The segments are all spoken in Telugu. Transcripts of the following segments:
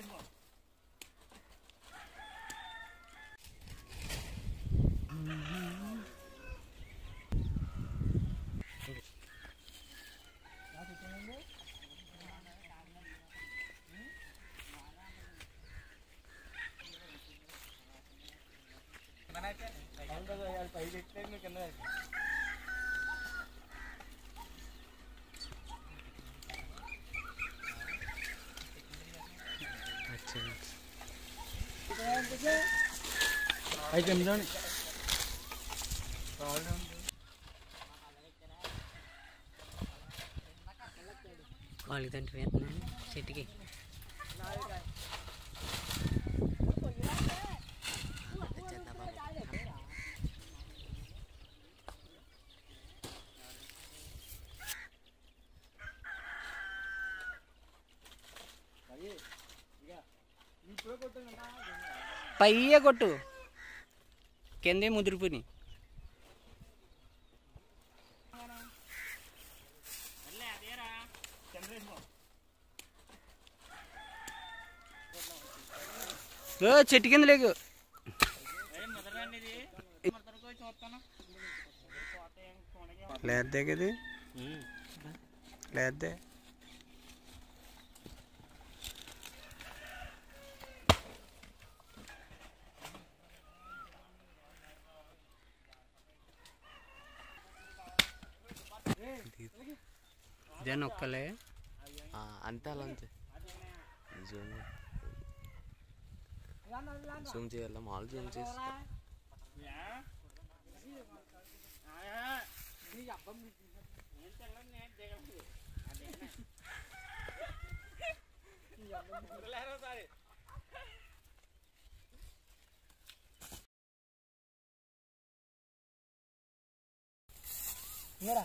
Red Hook. అయితే ఎంజాయ్ వాళ్ళకి తండ్రి చెట్టుకి పయ్య కొట్టు కిందే ముదిరిపోయి చెట్టు కింద లేకు లేదా కదా లేదా జన్ ఒక్కలే అంతే అలా జూమ్ జూమ్ చేయాలి మాల్ జూమ్ చేస్తా ఇంకరా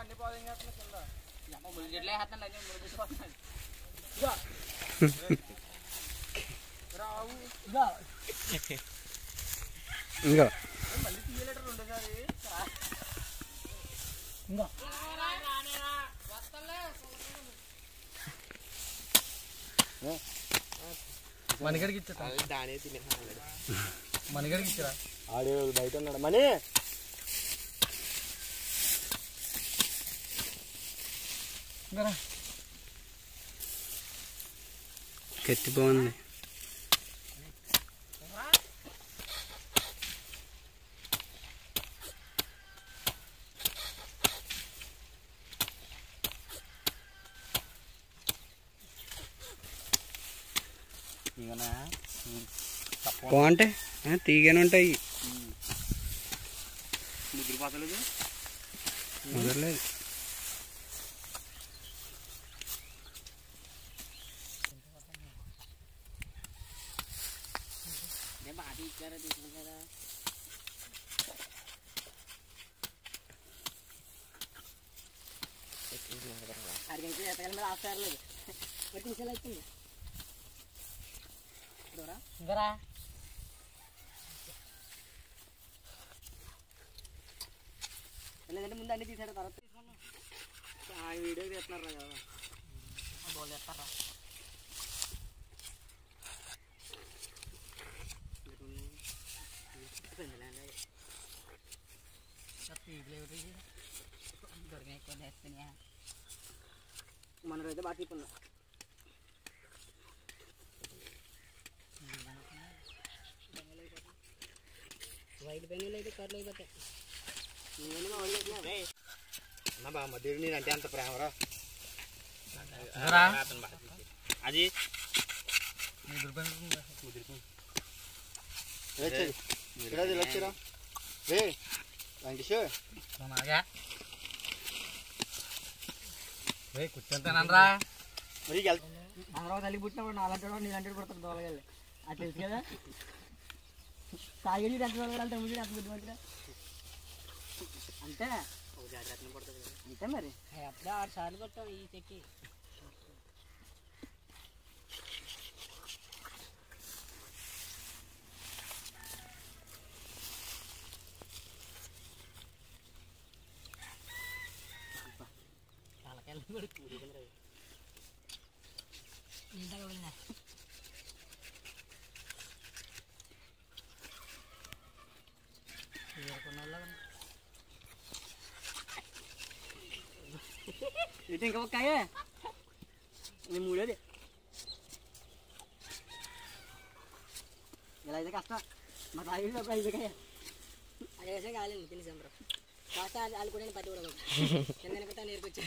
అన్ని రావు మళ్ళీ తీయలేటర్ ఉండేసారి ఇంకా మనగడికి ఇచ్చా దానే తినే మనగడికి ఇచ్చరా ఆడే బయట ఉన్నాడు మనీ గట్టి బాగుంది బాగుంటే తీగానే ఉంటాయి ముద్రపోతలేదు ముదరలేదు cara di negara harganya ya tekan malah after lagi berarti itu ya dora dora ఎందుకంటే di sana taruh. తర్వాత video ఆ వీడియో తీస్తున్నారా కదా boleh taruh. ಈಗಲೇ ರೀ ದೊಡ್ಡ ಹಾಕ್ತೀನಿ ಮನರೈತೆ ಬಾಕಿ ಪುಲ್ಲ వైట్ బెంగుల్ అయితే కర్లు అయిపోతాయి అన్న బామ్మ దేవుడు నేను అంటే అంత ప్రేమరా అది ముదిరిపోయింది ముదిరిపోయింది రే కూర్చుంటానరా మరి అమరావతి తల్లి పుట్టినప్పుడు నాలంటాడు నీలంటాడు కొడతాడు దోలగాలి అది తెలుసు కదా తాగి ఎంత దోలగాలి తమ్ముడు అంత గుర్తుపట్టిన అంతే అంతే మరి అప్పుడే ఆరు సార్లు కొట్టాం ఈ చెక్కి Iya ya. iya, ini kau kaya. Ini muda dia. Gila itu kasta. Mata ayu apa itu kaya? Ada yang saya kalin mungkin sih bro. Kasta alu ini pada orang. Kenapa kita nerkucil.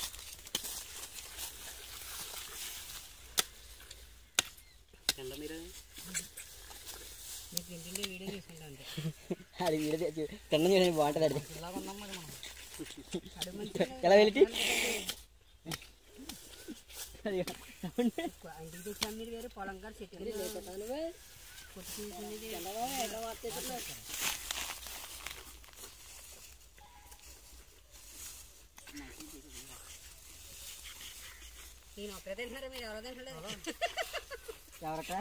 అది వీడ తిన్న చూడండి బాగుంటుంది అది ఎలా వెళ్ళి పొలం కాడ చెట్టు నేను ఒకటే తింటున్నారు మీరు ఎవరో తింటలేదు ఎవరట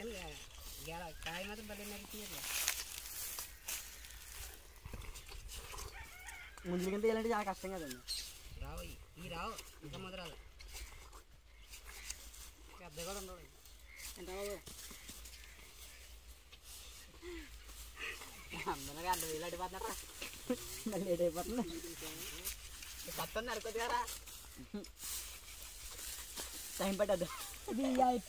kan gara kain mata pada nari ya mundur kan tiar nanti jangan kasih nggak dong rau ini rau dekat dong dong entah apa Mana kan dua lagi depan nara, mana lagi depan nara? Satu Time pada VIP.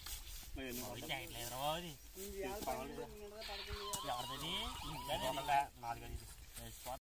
ఎవరిది నాలుగైదు